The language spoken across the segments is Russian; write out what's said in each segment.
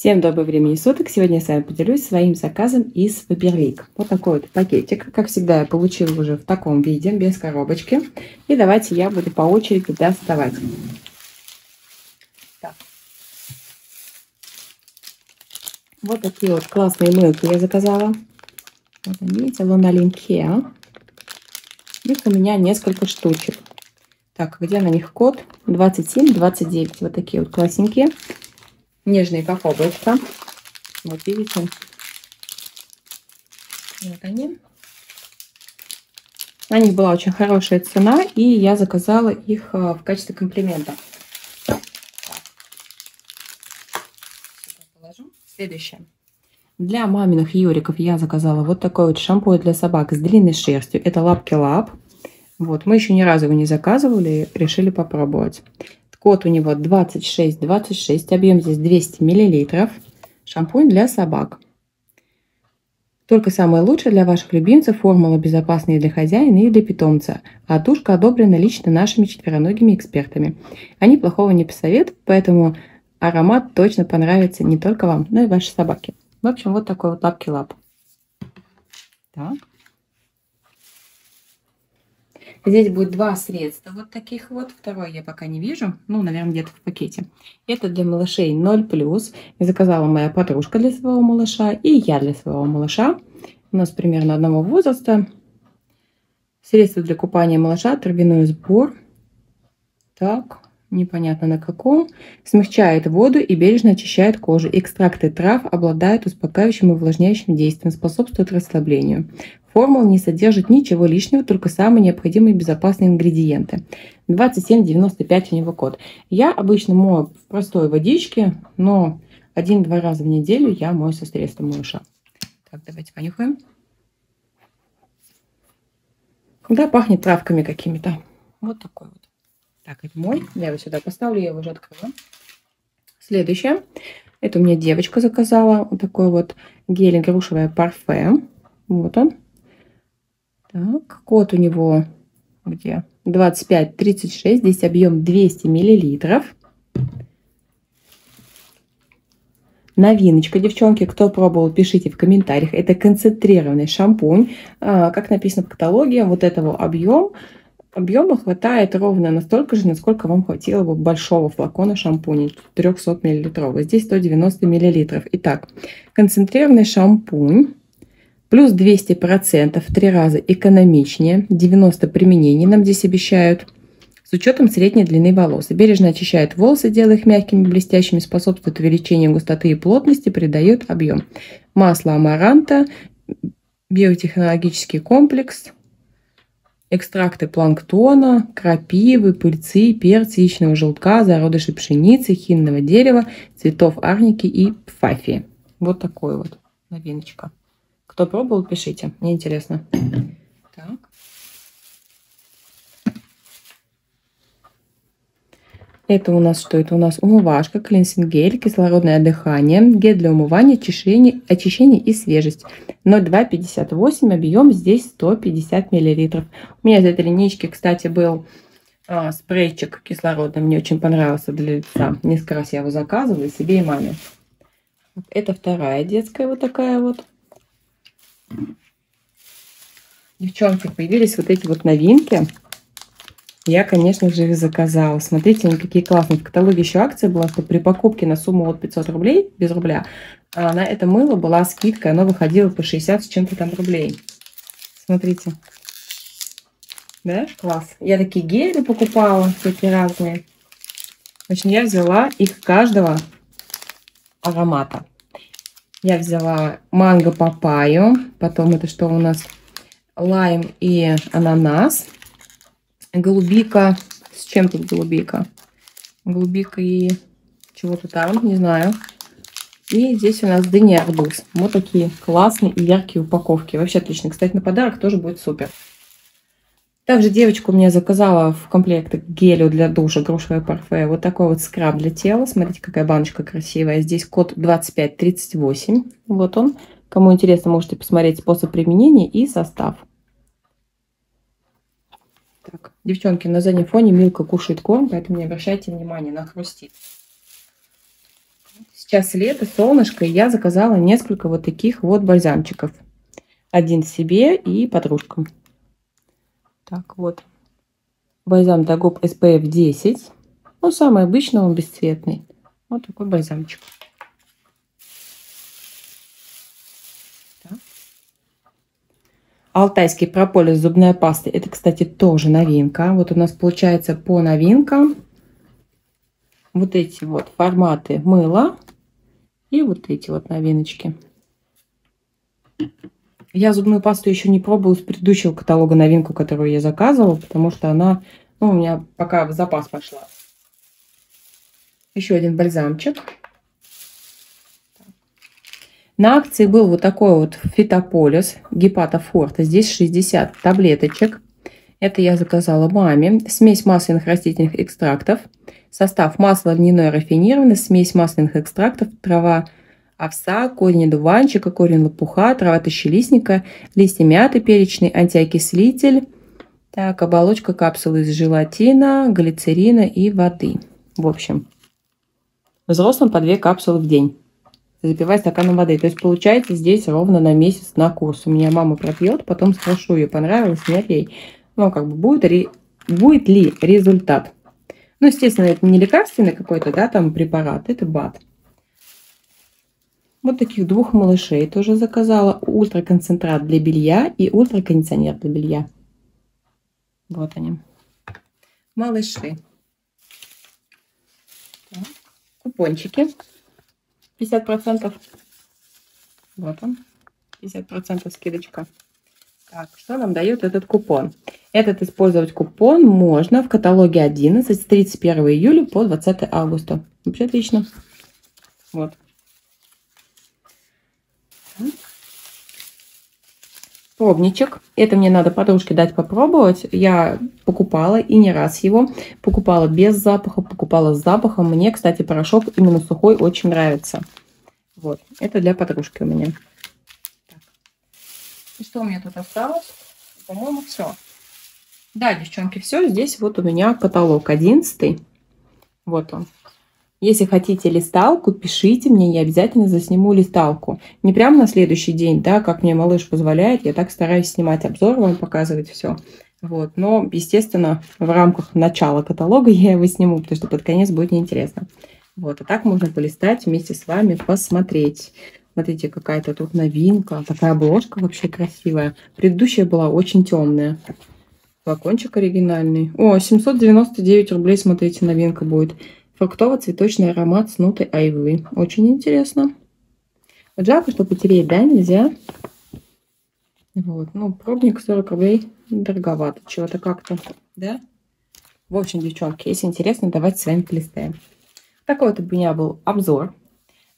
Всем доброго времени суток! Сегодня я с вами поделюсь своим заказом из Faberlic. Вот такой вот пакетик. Как всегда, я получила уже в таком виде, без коробочки. И давайте я буду по очереди доставать. Так. Вот такие вот классные мылки я заказала. Вот они, видите, Лоналинке. Их у меня несколько штучек. Так, где на них код? 27, 29. Вот такие вот классненькие нежные как облачко. Вот видите. Вот они. На них была очень хорошая цена, и я заказала их э, в качестве комплимента. Следующее. Для маминых юриков я заказала вот такой вот шампунь для собак с длинной шерстью. Это Лапки Лап. Вот, мы еще ни разу его не заказывали, решили попробовать. Код у него 2626, объем здесь 200 мл. Шампунь для собак. Только самое лучшее для ваших любимцев, формула безопасная для хозяина и для питомца, а тушка одобрена лично нашими четвероногими экспертами. Они плохого не посоветуют, поэтому аромат точно понравится не только вам, но и вашей собаке. В общем, вот такой вот лапки-лап. Так. Здесь будет два средства вот таких вот. Второе я пока не вижу. Ну, наверное, где-то в пакете. Это для малышей 0+. Заказала моя подружка для своего малыша и я для своего малыша. У нас примерно одного возраста. Средство для купания малыша, травяной сбор. Так, непонятно на каком. Смягчает воду и бережно очищает кожу. Экстракты трав обладают успокаивающим и увлажняющим действием, способствуют расслаблению. Формула не содержит ничего лишнего, только самые необходимые безопасные ингредиенты. 2795 у него код. Я обычно мою в простой водичке, но один-два раза в неделю я мою со средством малыша. Так, давайте понюхаем. Да, пахнет травками какими-то. Вот такой вот. Так, это мой. Я его сюда поставлю, я его уже открыла. Следующее. Это у меня девочка заказала. Вот такой вот гель грушевое парфе. Вот он. Так, код у него где? 25-36. Здесь объем 200 миллилитров. Новиночка, девчонки, кто пробовал, пишите в комментариях. Это концентрированный шампунь. А, как написано в каталоге, вот этого объем, объема хватает ровно настолько же, насколько вам хватило бы большого флакона шампуня 300 миллилитрового. Здесь 190 миллилитров. Итак, концентрированный шампунь Плюс 200% в три раза экономичнее, 90 применений нам здесь обещают, с учетом средней длины волос. Бережно очищает волосы, делая их мягкими, блестящими, способствует увеличению густоты и плотности, придает объем. Масло амаранта, биотехнологический комплекс, экстракты планктона, крапивы, пыльцы, перца, яичного желтка, зародыши пшеницы, хинного дерева, цветов арники и пфафии. Вот такой вот новиночка. Кто пробовал, пишите. Мне интересно. Так. Это у нас что? Это у нас умывашка, клинсинг гель, кислородное дыхание, гель для умывания, очищения, очищения и свежесть. 0,258, объем здесь 150 миллилитров. У меня из этой линейки, кстати, был а, спрейчик кислородный. Мне очень понравился для лица. Несколько раз я его заказывала себе и маме. Это вторая детская вот такая вот. Девчонки, появились вот эти вот новинки. Я, конечно же, их заказала. Смотрите, они какие классные. В каталоге еще акция была, что при покупке на сумму от 500 рублей, без рубля, а на это мыло была скидка, оно выходило по 60 с чем-то там рублей. Смотрите. Да, класс. Я такие гели покупала, всякие разные. В общем, я взяла их каждого аромата. Я взяла манго папайю. Потом это что у нас? Лайм и ананас. Голубика. С чем тут голубика? Голубика и чего-то там, не знаю. И здесь у нас дыня арбуз. Вот такие классные и яркие упаковки. Вообще отлично. Кстати, на подарок тоже будет супер. Также девочка у меня заказала в комплект гелю для душа грушевое парфе вот такой вот скраб для тела. Смотрите, какая баночка красивая. Здесь код 2538. Вот он. Кому интересно, можете посмотреть способ применения и состав. Так, девчонки, на заднем фоне Милка кушает корм, поэтому не обращайте внимания на хрустит. Сейчас лето, солнышко, и я заказала несколько вот таких вот бальзамчиков. Один себе и подружкам. Так, вот. Бальзам губ SPF 10. Ну, самый обычный, он бесцветный. Вот такой бальзамчик. Алтайский прополис зубная паста. Это, кстати, тоже новинка. Вот у нас получается по новинкам вот эти вот форматы мыла и вот эти вот новиночки. Я зубную пасту еще не пробовала с предыдущего каталога новинку, которую я заказывала, потому что она ну, у меня пока в запас пошла. Еще один бальзамчик. На акции был вот такой вот фитополис гепатофорта. Здесь 60 таблеточек. Это я заказала маме. Смесь масляных растительных экстрактов. Состав масло льняное рафинированное, смесь масляных экстрактов, трава овса, корень дуванчика, корень лопуха, трава тысячелистника, листья мяты перечный, антиокислитель, так, оболочка капсулы из желатина, глицерина и воды. В общем, взрослым по 2 капсулы в день. Запивай стаканом воды. То есть получается здесь ровно на месяц на курс. У меня мама пропьет, потом спрошу ее, понравилось, нет ей. Ну, как бы будет, будет ли результат. Ну, естественно, это не лекарственный какой-то, да, там препарат, это БАД. Вот таких двух малышей тоже заказала. Ультраконцентрат для белья и ультракондиционер для белья. Вот они. Малыши. Так. Купончики. 50%. Вот он. 50% скидочка. Так, что нам дает этот купон? Этот использовать купон можно в каталоге 11 с 31 июля по 20 августа. Вообще отлично. Вот. Пробничек. Это мне надо подружке дать попробовать. Я покупала и не раз его. Покупала без запаха, покупала с запахом. Мне, кстати, порошок именно сухой очень нравится. Вот. Это для подружки у меня. Так. И что у меня тут осталось? По-моему, все. Да, девчонки, все. Здесь вот у меня каталог 11. Вот он. Если хотите листалку, пишите мне, я обязательно засниму листалку. Не прямо на следующий день, да, как мне малыш позволяет, я так стараюсь снимать обзор, вам показывать все. Вот, но, естественно, в рамках начала каталога я его сниму, потому что под конец будет неинтересно. Вот, а так можно полистать вместе с вами, посмотреть. Смотрите, какая-то тут новинка. Такая обложка вообще красивая. Предыдущая была очень темная. Флакончик оригинальный. О, 799 рублей, смотрите, новинка будет. Фруктово-цветочный аромат с нотой айвы. Очень интересно. Вот жалко, что потереть, да, нельзя? Вот, ну, пробник 40 рублей дороговато. Чего-то как-то, да? В общем, девчонки, если интересно, давайте с вами полистаем. Такой вот у меня был обзор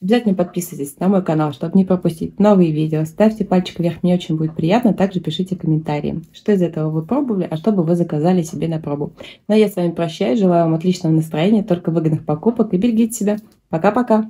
Обязательно подписывайтесь на мой канал, чтобы не пропустить новые видео. Ставьте пальчик вверх, мне очень будет приятно. Также пишите комментарии, что из этого вы пробовали, а что бы вы заказали себе на пробу. Ну а я с вами прощаюсь, желаю вам отличного настроения, только выгодных покупок и берегите себя. Пока-пока!